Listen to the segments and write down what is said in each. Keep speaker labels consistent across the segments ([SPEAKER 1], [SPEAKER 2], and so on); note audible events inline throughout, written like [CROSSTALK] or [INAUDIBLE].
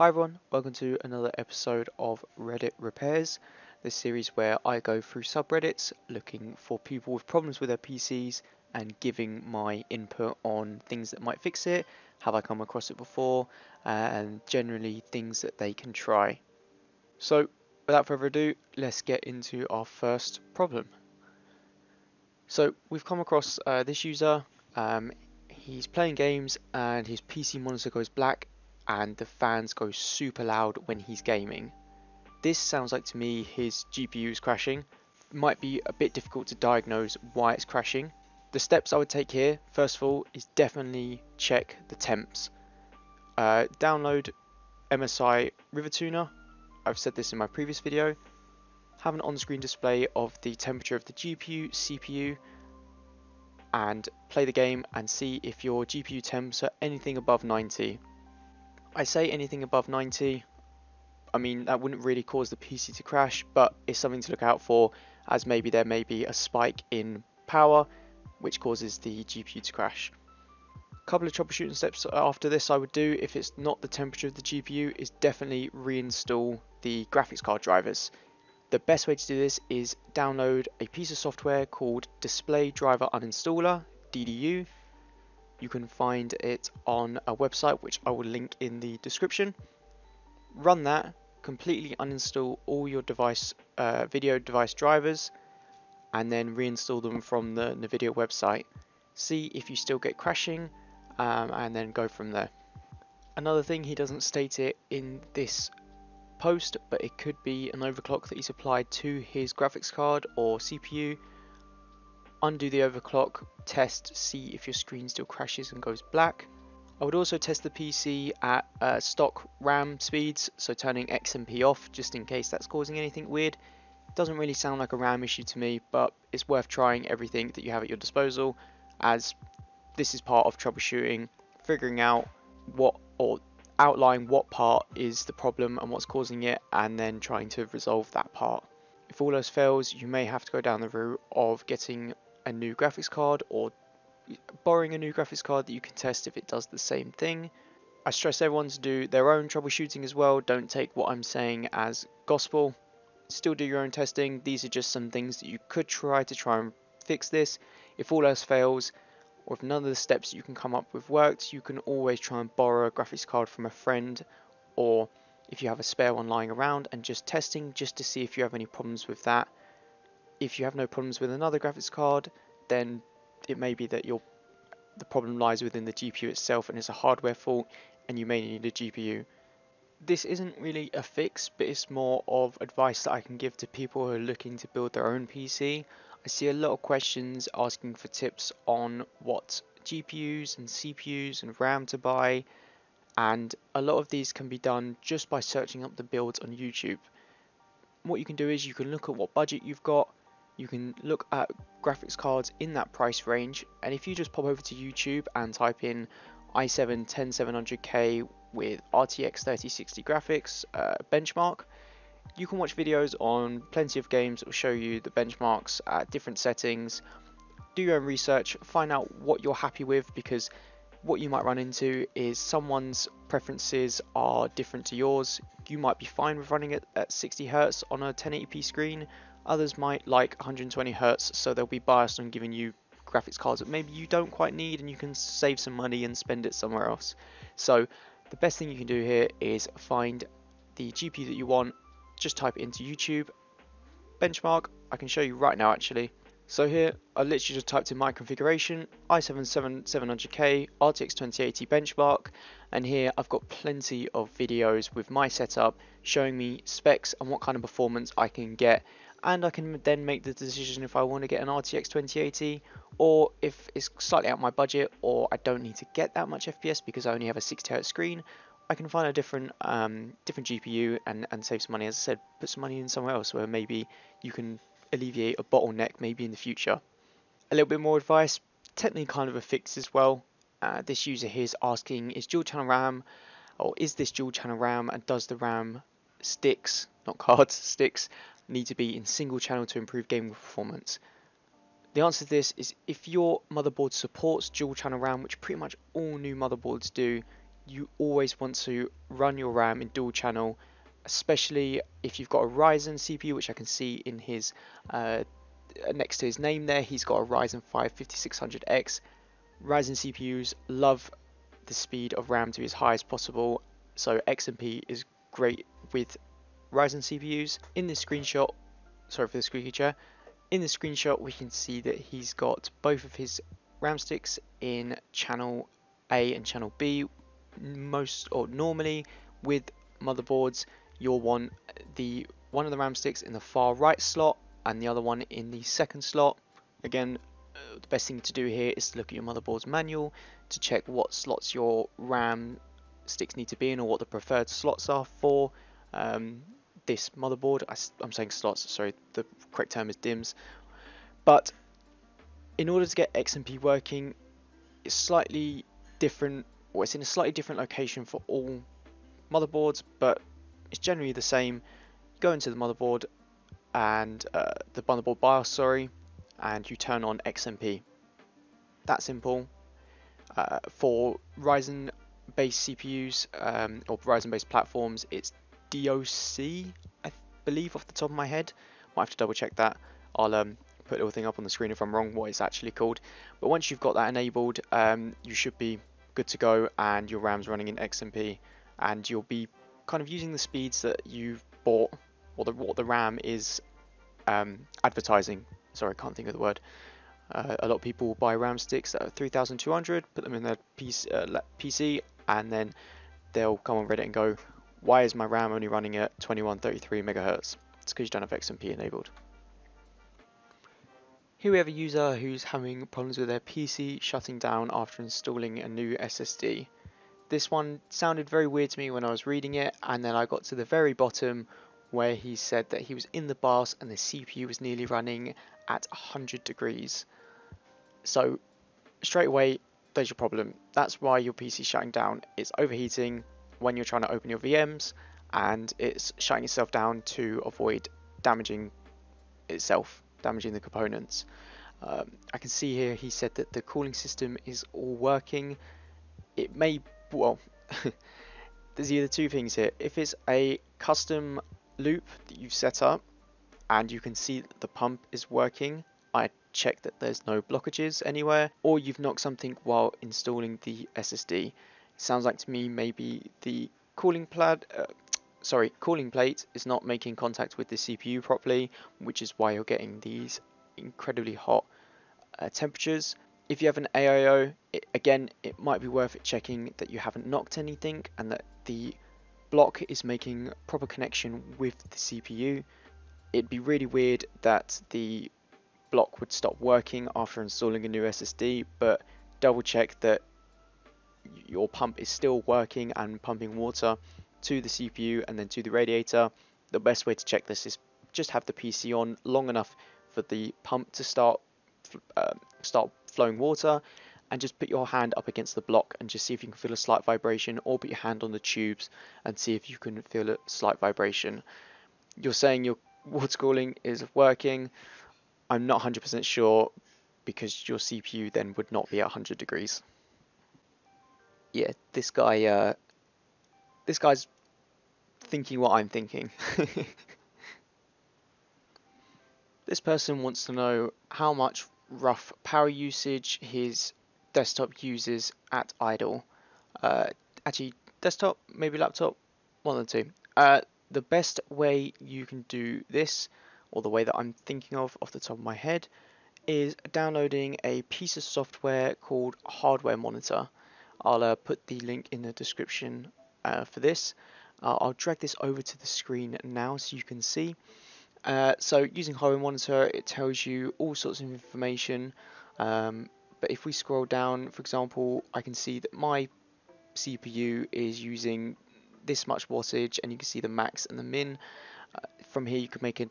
[SPEAKER 1] Hi everyone, welcome to another episode of Reddit Repairs, this series where I go through subreddits looking for people with problems with their PCs and giving my input on things that might fix it, have I come across it before, and generally things that they can try. So without further ado, let's get into our first problem. So we've come across uh, this user, um, he's playing games and his PC monitor goes black and the fans go super loud when he's gaming. This sounds like to me his GPU is crashing. might be a bit difficult to diagnose why it's crashing. The steps I would take here, first of all, is definitely check the temps. Uh, download MSI RivaTuner. I've said this in my previous video. Have an on-screen display of the temperature of the GPU, CPU, and play the game and see if your GPU temps are anything above 90. I say anything above 90, I mean that wouldn't really cause the PC to crash, but it's something to look out for as maybe there may be a spike in power which causes the GPU to crash. A couple of troubleshooting steps after this I would do if it's not the temperature of the GPU is definitely reinstall the graphics card drivers. The best way to do this is download a piece of software called Display Driver Uninstaller, DDU, you can find it on a website which I will link in the description. Run that, completely uninstall all your device uh, video device drivers and then reinstall them from the NVIDIA website. See if you still get crashing um, and then go from there. Another thing, he doesn't state it in this post, but it could be an overclock that he's applied to his graphics card or CPU undo the overclock, test, see if your screen still crashes and goes black. I would also test the PC at uh, stock RAM speeds, so turning XMP off just in case that's causing anything weird. Doesn't really sound like a RAM issue to me, but it's worth trying everything that you have at your disposal as this is part of troubleshooting, figuring out what or outline what part is the problem and what's causing it and then trying to resolve that part. If all else fails, you may have to go down the route of getting a new graphics card or borrowing a new graphics card that you can test if it does the same thing. I stress everyone to do their own troubleshooting as well. Don't take what I'm saying as gospel. Still do your own testing. These are just some things that you could try to try and fix this. If all else fails, or if none of the steps you can come up with worked, you can always try and borrow a graphics card from a friend or if you have a spare one lying around and just testing just to see if you have any problems with that if you have no problems with another graphics card, then it may be that your the problem lies within the GPU itself and it's a hardware fault and you may need a GPU. This isn't really a fix, but it's more of advice that I can give to people who are looking to build their own PC. I see a lot of questions asking for tips on what GPUs and CPUs and RAM to buy, and a lot of these can be done just by searching up the builds on YouTube. What you can do is you can look at what budget you've got, you can look at graphics cards in that price range. And if you just pop over to YouTube and type in i7 10700K with RTX 3060 graphics uh, benchmark you can watch videos on plenty of games that will show you the benchmarks at different settings. Do your own research find out what you're happy with because what you might run into is someone's preferences are different to yours. You might be fine with running it at 60 hertz on a 1080p screen Others might like 120 Hz, so they'll be biased on giving you graphics cards that maybe you don't quite need and you can save some money and spend it somewhere else. So the best thing you can do here is find the GPU that you want, just type it into YouTube, benchmark, I can show you right now actually. So here, I literally just typed in my configuration, i7 7700K, RTX 2080 benchmark, and here I've got plenty of videos with my setup showing me specs and what kind of performance I can get and I can then make the decision if I want to get an RTX 2080 or if it's slightly out my budget or I don't need to get that much FPS because I only have a 60Hz screen I can find a different um, different GPU and, and save some money. As I said put some money in somewhere else where maybe you can alleviate a bottleneck maybe in the future. A little bit more advice technically kind of a fix as well. Uh, this user here is asking is dual channel RAM or is this dual channel RAM and does the RAM sticks not cards [LAUGHS] sticks need to be in single channel to improve gaming performance? The answer to this is if your motherboard supports dual channel RAM, which pretty much all new motherboards do, you always want to run your RAM in dual channel, especially if you've got a Ryzen CPU, which I can see in his uh, next to his name there, he's got a Ryzen 5 5600X. Ryzen CPUs love the speed of RAM to be as high as possible, so XMP is great with Ryzen CPUs. In this screenshot, sorry for the squeaky chair, in the screenshot we can see that he's got both of his RAM sticks in channel A and channel B. Most or normally with motherboards you'll want the one of the RAM sticks in the far right slot and the other one in the second slot. Again, uh, the best thing to do here is to look at your motherboard's manual to check what slots your RAM sticks need to be in or what the preferred slots are for um, this motherboard. I, am saying slots, sorry, the correct term is DIMMs. But in order to get XMP working, it's slightly different, or it's in a slightly different location for all motherboards, but it's generally the same. Go into the motherboard and uh, the motherboard BIOS, sorry, and you turn on XMP. That simple. Uh, for Ryzen based CPUs um, or Ryzen based platforms, it's DOC, I believe, off the top of my head. Might have to double check that. I'll um, put a little thing up on the screen if I'm wrong what it's actually called. But once you've got that enabled, um, you should be good to go and your RAM's running in XMP and you'll be kind of using the speeds that you've bought or the, what the RAM is um, advertising. Sorry, I can't think of the word. Uh, a lot of people buy RAM sticks that are 3200, put them in their PC, uh, PC, and then they'll come on Reddit and go, why is my RAM only running at 2133 megahertz? It's because you don't have XMP enabled. Here we have a user who's having problems with their PC shutting down after installing a new SSD. This one sounded very weird to me when I was reading it and then I got to the very bottom where he said that he was in the BIOS and the CPU was nearly running at 100 degrees. So straight away, there's your problem. That's why your PC is shutting down. It's overheating when you're trying to open your VMs and it's shutting itself down to avoid damaging itself, damaging the components. Um, I can see here he said that the cooling system is all working. It may, well, [LAUGHS] there's either two things here. If it's a custom loop that you've set up and you can see that the pump is working, I check that there's no blockages anywhere, or you've knocked something while installing the SSD. Sounds like to me maybe the cooling pad, uh, [TSK] sorry, cooling plate is not making contact with the CPU properly, which is why you're getting these incredibly hot uh, temperatures. If you have an AIO, it, again, it might be worth it checking that you haven't knocked anything and that the block is making proper connection with the CPU. It'd be really weird that the block would stop working after installing a new SSD, but double check that your pump is still working and pumping water to the CPU and then to the radiator. The best way to check this is just have the PC on long enough for the pump to start uh, start flowing water and just put your hand up against the block and just see if you can feel a slight vibration or put your hand on the tubes and see if you can feel a slight vibration. You're saying your water cooling is working. I'm not 100% sure because your CPU then would not be at 100 degrees yeah, this guy, uh, this guy's thinking what I'm thinking. [LAUGHS] this person wants to know how much rough power usage his desktop uses at idle. Uh, actually, desktop, maybe laptop, one of the two. Uh, the best way you can do this, or the way that I'm thinking of off the top of my head, is downloading a piece of software called Hardware Monitor. I'll uh, put the link in the description uh, for this. Uh, I'll drag this over to the screen now so you can see. Uh, so using Hardware Monitor, it tells you all sorts of information. Um, but if we scroll down, for example, I can see that my CPU is using this much wattage, and you can see the max and the min. Uh, from here, you can make a,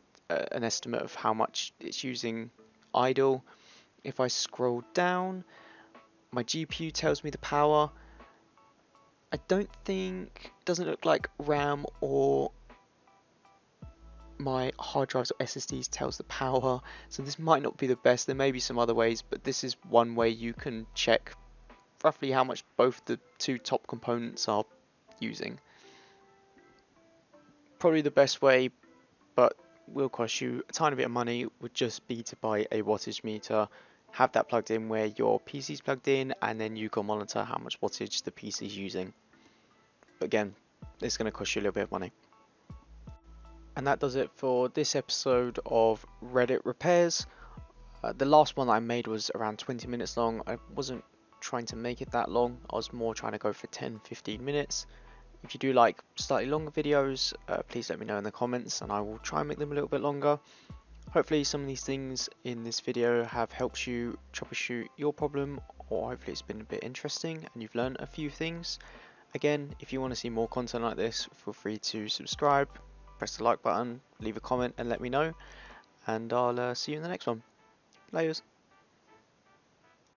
[SPEAKER 1] an estimate of how much it's using idle. If I scroll down, my GPU tells me the power. I don't think, doesn't look like RAM or my hard drives or SSDs tells the power, so this might not be the best. There may be some other ways, but this is one way you can check roughly how much both the two top components are using. Probably the best way, but will cost you a tiny bit of money, would just be to buy a wattage meter, have that plugged in where your PC is plugged in, and then you can monitor how much wattage the PC is using. But again, it's going to cost you a little bit of money. And that does it for this episode of Reddit Repairs. Uh, the last one I made was around 20 minutes long. I wasn't trying to make it that long. I was more trying to go for 10-15 minutes. If you do like slightly longer videos, uh, please let me know in the comments and I will try and make them a little bit longer. Hopefully some of these things in this video have helped you troubleshoot your problem or hopefully it's been a bit interesting and you've learned a few things. Again, if you want to see more content like this, feel free to subscribe, press the like button, leave a comment and let me know. And I'll uh, see you in the next one. Layers.